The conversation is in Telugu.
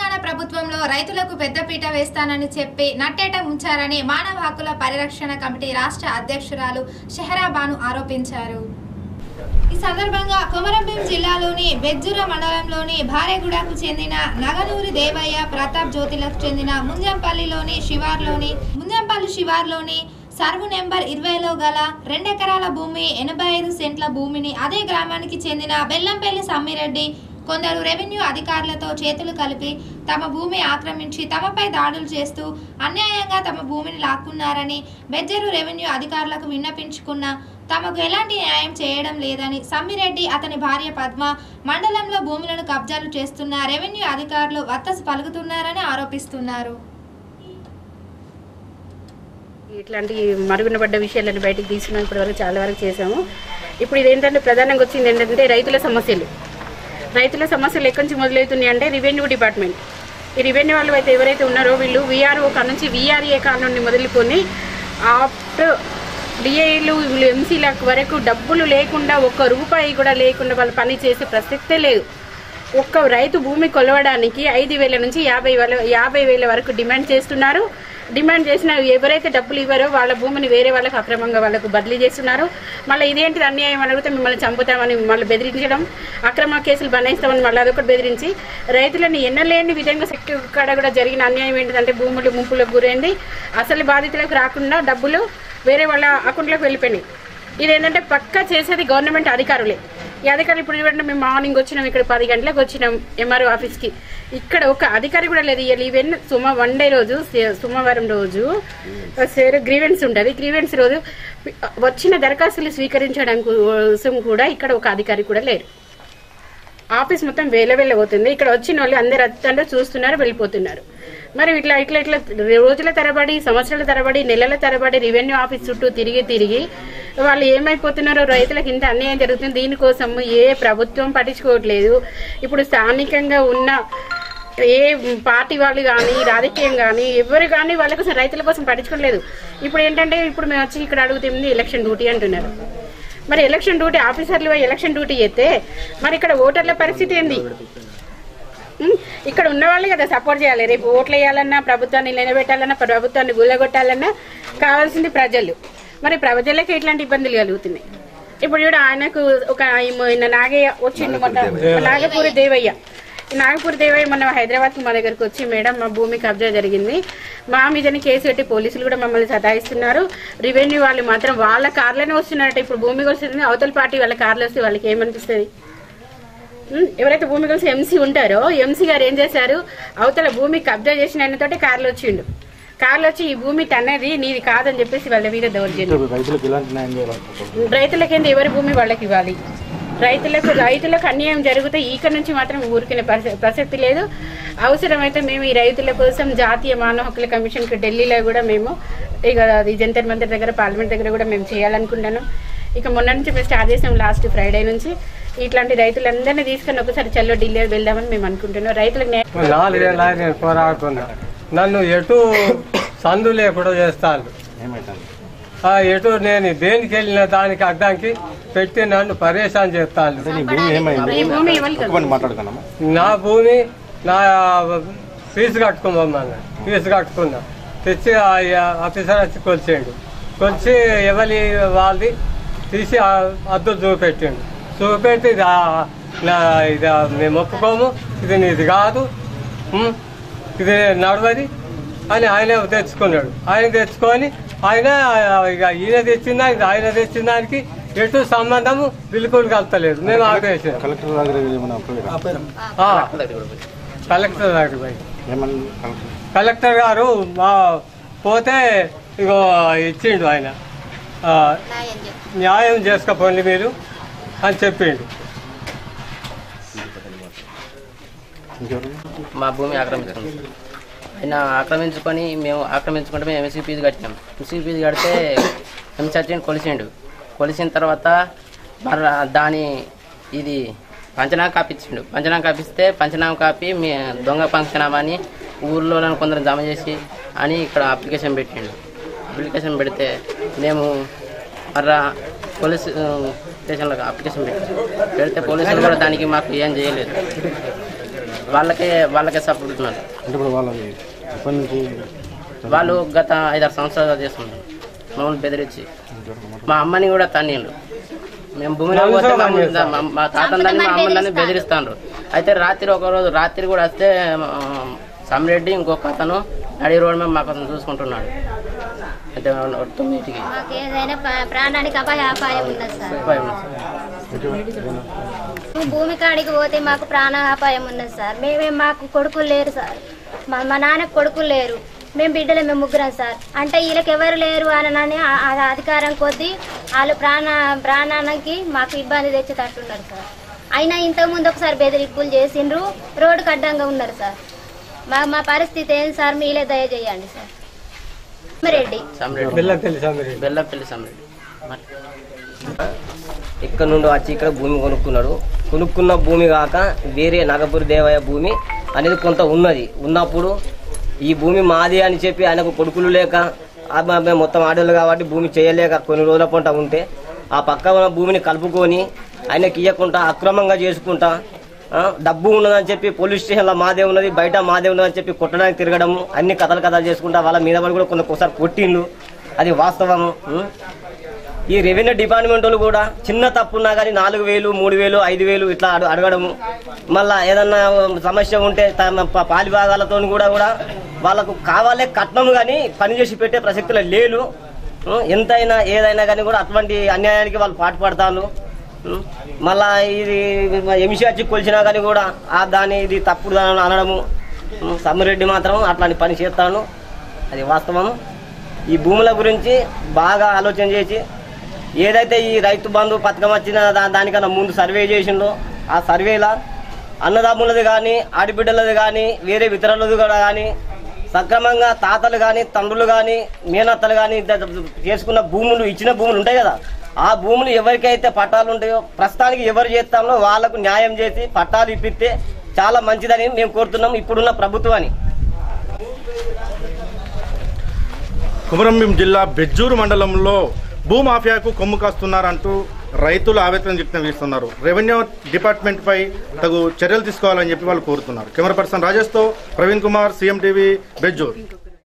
తెలంగాణ ప్రభుత్వంలో రైతులకు పెద్దపీట వేస్తానని చెప్పి నట్టేట ఉంచారని మానవ హక్కుల పరిరక్షణ కమిటీ రాష్ట్ర అధ్యక్షురాలు షెహరాబాను ఆరోపించారు. ఈ సందర్భంగా కొమరంభీం జిల్లాలోని బెజ్జుర మండలంలోని భారేగూడకు చెందిన నగనూరి దేవయ్య ప్రతాప్ జ్యోతిలకు చెందిన ముంజంపల్లిలోని శివార్లోని ముంజంపల్లి శివార్లోని సర్వు నెంబర్ ఇరవైలో గల రెండెకరాల భూమి ఎనభై ఐదు సెంట్ల భూమిని అదే గ్రామానికి చెందిన బెల్లంపల్లి సమ్మిరెడ్డి కొందరు రెవెన్యూ అధికారులతో చేతులు కలిపి తమ భూమి ఆక్రమించి తమపై దాడులు చేస్తూ అన్యాయంగా తమ భూమిని లాక్కున్నారని బెజ్జరు రెవెన్యూ అధికారులకు విన్నపించుకున్న తమకు ఎలాంటి న్యాయం చేయడం లేదని సమ్మిరెడ్డి అతని భార్య పద్మ మండలంలో భూములను కబ్జాలు చేస్తున్న రెవెన్యూ అధికారులు వత్తసు పలుకుతున్నారని ఆరోపిస్తున్నారు. ఇట్లాంటి మరుగునబడ్డ విషయాలను బయటకు తీసుకున్నప్పటి వరకు చాలా వరకు చేసాము ఇప్పుడు ఇదేంటంటే ప్రధానంగా వచ్చింది ఏంటంటే రైతుల సమస్యలు. రైతుల సమస్యలు ఎక్కడి నుంచి మొదలవుతున్నాయి అంటే రెవెన్యూ డిపార్ట్మెంట్. ఈ రెవెన్యూ వాళ్ళు అయితే ఎవరైతే ఉన్నారో వీళ్ళు విఆర్ఓ కాడ నుంచి విఆర్ఏ కాడ నుండి మొదలుకొని ఆఫ్టర్ డిఐలు వీళ్ళు ఎంసీల వరకు డబ్బులు లేకుండా ఒక్క రూపాయి కూడా లేకుండా వాళ్ళు పని చేసే ప్రసక్తే లేదు. ఒక్క రైతు భూమి కొలవడానికి ఐదు వేల నుంచి యాభై వేల యాభై వేల వరకు డిమాండ్ చేస్తున్నారు. డిమాండ్ చేసిన ఎవరైతే డబ్బులు ఇవ్వరో వాళ్ళ భూమిని వేరే వాళ్ళకి అక్రమంగా వాళ్ళకు బదిలీ చేస్తున్నారు. మళ్ళీ ఇదేంటిది అన్యాయం అని అడిగితే మిమ్మల్ని చంపుతామని మళ్ళీ బెదిరించడం అక్రమ కేసులు బనాయిస్తామని మళ్ళీ అదొకటి బెదిరించి రైతులను ఎన్నలేని విధంగా సెక్టు కాడ కూడా జరిగిన అన్యాయం ఏంటిదంటే భూములు ముంపులకు గురైంది. అసలు బాధితులకు రాకుండా డబ్బులు వేరే వాళ్ళ అకౌంట్లోకి వెళ్ళిపోయినాయి. ఇదేంటంటే పక్కా చేసేది గవర్నమెంట్ అధికారులే. అధికారులు ఇప్పుడు చూడండి మేము మార్నింగ్ వచ్చినాం ఇక్కడ పది గంటలకు వచ్చినాం ఎంఆర్ఓ ఆఫీస్కి ఇక్కడ ఒక అధికారి కూడా లేదు ఇవాళ ఈవెన్ సుమ వన్ డే రోజు సోమవారం రోజు సేరు గ్రీవెన్స్ ఉంటుంది. గ్రీవెన్స్ రోజు వచ్చిన దరఖాస్తులు స్వీకరించడం కోసం కూడా ఇక్కడ ఒక అధికారి కూడా లేరు. ఆఫీస్ మొత్తం వేల వేల పోతుంది. ఇక్కడ వచ్చిన వాళ్ళు అందరు అత్తంటే చూస్తున్నారు వెళ్ళిపోతున్నారు. మరి ఇట్లా ఇట్లా ఇట్లా రోజుల తరబడి సంవత్సరాల తరబడి నెలల తరబడి రెవెన్యూ ఆఫీస్ చుట్టూ తిరిగి తిరిగి వాళ్ళు ఏమైపోతున్నారో రైతులకు ఇంత అన్యాయం జరుగుతుంది. దీనికోసం ఏ ప్రభుత్వం పట్టించుకోవట్లేదు. ఇప్పుడు స్థానికంగా ఉన్న ఏ పార్టీ వాళ్ళు కానీ రాజకీయం కానీ ఎవరు కానీ వాళ్ళ కోసం రైతుల కోసం పట్టించుకోలేదు ఇప్పుడు ఏంటంటే ఇప్పుడు మేము వచ్చి ఇక్కడ అడుగుతుంది ఎలక్షన్ డ్యూటీ అంటున్నారు. మరి ఎలక్షన్ డ్యూటీ ఆఫీసర్లు పోయి ఎలక్షన్ డ్యూటీ చేస్తే మరి ఇక్కడ ఓటర్ల పరిస్థితి ఏంది? ఇక్కడ ఉన్నవాళ్ళు కదా సపోర్ట్ చేయాలి. రేపు ఓట్లు వేయాలన్నా ప్రభుత్వాన్ని నిలబెట్టాలన్నా ప్రభుత్వాన్ని గుల్లగొట్టాలన్నా కావాల్సింది ప్రజలు. మరి ప్రజలకి ఎట్లాంటి ఇబ్బందులు కలుగుతున్నాయి. ఇప్పుడు చూడ ఆయనకు ఒక ఆయన నాగయ్య వచ్చిండు మొన్న నాగపూరి దేవయ్య. నాగపూరి దేవయ్య. మొన్న హైదరాబాద్కి మా దగ్గరకు వచ్చి మేడం మా భూమి కబ్జా జరిగింది. మా మీదని కేసు పెట్టి పోలీసులు కూడా మమ్మల్ని సతాయిస్తున్నారు. రెవెన్యూ వాళ్ళు మాత్రం వాళ్ళ కార్లోనే వస్తున్నారట. ఇప్పుడు భూమి వస్తుంది అవతల పార్టీ వాళ్ళ కార్లు వస్తే వాళ్ళకి ఏమనిపిస్తుంది? ఎవరైతే భూమి కలిసి ఎంసీ ఉంటారో ఎంసీ గారు ఏం చేశారు? అవతల భూమి కబ్జా చేసిన ఆయనతోటి కార్లు వచ్చిండు. కార్లు వచ్చి ఈ భూమి తన్నది నీది కాదని చెప్పేసి వాళ్ళ మీద దౌర్జన్యం. రైతులకు ఎవరి భూమి వాళ్ళకి ఇవ్వాలి? రైతులకు రైతులకు అన్యాయం జరిగితే ఈక నుంచి మాత్రం ఊరికిన ప్రస- ప్రసక్తి లేదు. అవసరమైతే మేము ఈ రైతుల కోసం జాతీయ మానవ హక్కుల కమిషన్కి ఢిల్లీలో కూడా మేము ఇక అది జంతర్ మంతర్ దగ్గర పార్లమెంట్ దగ్గర కూడా మేము చేయాలనుకుంటున్నాను ఇక మొన్న నుంచి మేము స్టార్ట్ చేసాం లాస్ట్ ఫ్రైడే నుంచి. ఇట్లాంటి రైతులందరినీ తీసుకొని ఒకసారి చల్లో ఢిల్లీ వెళ్దామని మేము అనుకుంటున్నాం. రైతులకు నన్ను ఎటు సందు లేకుండా చేస్తాను. ఎటు నేను దేనికి వెళ్ళిన దానికి అడ్డానికి పెట్టి నన్ను పరేషాన్ చేస్తాను. నీ భూమి నా భూమి నా ఫీజు కట్టుకోమన్నాను ఫీజు కట్టుకున్నా. తెచ్చి ఆ ఆఫీసర్ వచ్చి కొలిచేయండు. కొలిచి ఎవరి వాళ్ళది తీసి అద్దు చూపెట్టిండు. చూపెట్టి ఇది ఇది మేము ఒప్పుకోము ఇది నీది కాదు? ఇది నడవది అని ఆయన తెచ్చుకున్నాడు. ఆయన తెచ్చుకొని ఆయన ఇక ఈయన తెచ్చిన దానికి ఆయన తెచ్చిన దానికి ఎటు సంబంధము బిల్కుల్ కలతలేదు మేము ఆపేసాం. కలెక్టర్ దగ్గర పోయి. Collector collector? గారు మా పోతే ఇగో ఇచ్చిండు ఆయన. ఆ, న్యాయం చేసుకోపోండి మీరు అని చెప్పిండు. మా భూమి ఆక్రమించుకుంది ఆయన ఆక్రమించుకొని మేము ఆక్రమించుకుంటే మేము ఎంసీ ఫీజు కట్టినాం. ఎంసీ ఫీజు కడితే ఎంసీ కొలిసిండు. కొలిసిన తర్వాత మరి దాని ఇది పంచనామా కాపిచ్చిండు. పంచనామా కాపిస్తే పంచనామ కాపి మీ దొంగ పంచనామా అని ఊర్లో కొందరు జమ చేసి అని ఇక్కడ అప్లికేషన్ పెట్టిండు. అప్లికేషన్ పెడితే మేము మర్రా పోలీస్ స్టేషన్లో అప్లికేషన్ పెట్టాం పెడితే పోలీసులు కూడా దానికి మాకు ఏం చేయలేదు. వాళ్ళకే వాళ్ళకే సపోర్ట్ ఉన్నారు అంటే ఇప్పుడు వాళ్ళది ఎప్పటి నుంచి వాళ్ళు గత ఐదారు సంవత్సరాలుగా చేస్తున్నారు మమ్మల్ని బెదిరించి. మా అమ్మని కూడా తన్నీళ్ళు మేము భూమిలో పోతే మా- తాతందని మా అమ్మని బెదిరిస్తాను అయితే రాత్రి ఒక రోజు రాత్రి కూడా వస్తే సమ్రెడ్డి ఇంకొక అతను నడి రోడ్ మీద మాకు అతను చూసుకుంటున్నాడు. అయితే తొమ్మిదికి ప్రాణానికి అపాయ అపాయం ఉన్నది సార్. భూమి కాడికి పోతే మాకు ప్రాణ అపాయం ఉన్నది సార్. మేమే మాకు కొడుకులు లేరు సార్. మా మా నాన్నకు కొడుకులు లేరు. మేము బిడ్డలు మేము ముగ్గురం సార్. అంటే వీళ్ళకి ఎవరు లేరు అని అధికారం కొద్దీ వాళ్ళు ప్రాణ ప్రాణానికి మాకు ఇబ్బంది తెచ్చేటట్టున్నారు సార్. అయినా ఇంతకుముందు ఒకసారి బెదిరింపులు చేసిండ్రు. రోడ్డుకు అడ్డంగా ఉన్నారు సార్. మా మా పరిస్థితి ఏంటి సార్? మీలే దయచేయండి సార్. రెడ్డి సమ్రెడ్డి. బెల్లపల్లి సమీరెడ్డి. బెల్లపల్లి ఇక్కడ నుండి వచ్చి ఇక్కడ భూమి కొనుక్కున్నాడు. కొనుక్కున్న భూమి కాక వేరే నగపూరి దేవయ్య భూమి అనేది కొంత ఉన్నది. ఉన్నప్పుడు ఈ భూమి మాది అని చెప్పి ఆయనకు కొడుకులు లేక మేము మొత్తం ఆడోళ్ళు కాబట్టి భూమి చేయలేక కొన్ని రోజుల పంట ఉంటే ఆ పక్క ఉన్న భూమిని కలుపుకొని ఆయనకి ఇవ్వకుండా అక్రమంగా చేసుకుంటా డబ్బు ఉన్నదని చెప్పి పోలీస్ స్టేషన్లో మాదే ఉన్నది బయట మాదే ఉన్నదని చెప్పి కొట్టడానికి తిరగడము అన్ని కథలు కథలు చేసుకుంటా వాళ్ళ మీద పడి కూడా కొన్ని ఒకసారి కొట్టిండు అది వాస్తవము ఈ రెవెన్యూ డిపార్ట్మెంట్ వాళ్ళు కూడా చిన్న తప్పున్నా కానీ నాలుగు వేలు మూడు వేలు ఐదు వేలు ఇట్లా అడగడము. మళ్ళా ఏదన్నా సమస్య ఉంటే తమ ప- పాలి భాగాలతో కూడా కూడా వాళ్ళకు కావాలే కట్నం కానీ పనిచేసి పెట్టే ప్రసక్తులు లేలు ఎంతైనా ఏదైనా కానీ కూడా అటువంటి అన్యాయానికి వాళ్ళు పాటుపడతాను ఉం, మళ్ళా ఇది ఎంసీ వచ్చి కొలిచినా కానీ కూడా ఆ దాని ఇది తప్పుడు దాని అనడము. సమ్మిరెడ్డి మాత్రం అట్లాంటి పని చేస్తాను. అది వాస్తవము. ఈ భూముల గురించి బాగా ఆలోచన చేసి ఏదైతే ఈ రైతు బంధు పథకం వచ్చిన దానికన్నా ముందు సర్వే చేసిందో ఆ సర్వేలా అన్నదమ్ములది కానీ ఆడిబిడ్డలది కానీ వేరే ఇతరులది కూడా కానీ సక్రమంగా తాతలు కానీ తండ్రులు కానీ మేనత్తలు కానీ చేసుకున్న భూములు ఇచ్చిన భూములు ఉంటాయి కదా. ఆ భూములు ఎవరికైతే పట్టాలు ఉంటాయో ప్రస్తుతానికి ఎవరు చేస్తామో వాళ్ళకు న్యాయం చేసి పట్టాలు ఇప్పిస్తే చాలా మంచిదని మేము కోరుతున్నాం ఇప్పుడున్న ప్రభుత్వాన్ని కుమరంభీం జిల్లా బెజ్జూరు మండలంలో భూమాఫియాకు కొమ్ము కాస్తున్నారంటూ రైతులు ఆవేదన వ్యక్తం చేస్తున్నారు. రెవెన్యూ డిపార్ట్మెంట్ పై తగు చర్యలు తీసుకోవాలని చెప్పి వాళ్ళు కోరుతున్నారు. కెమెరా పర్సన్ రాజేష్తో ప్రవీణ్ కుమార్ సీఎం టీవీ బెజ్జూర్.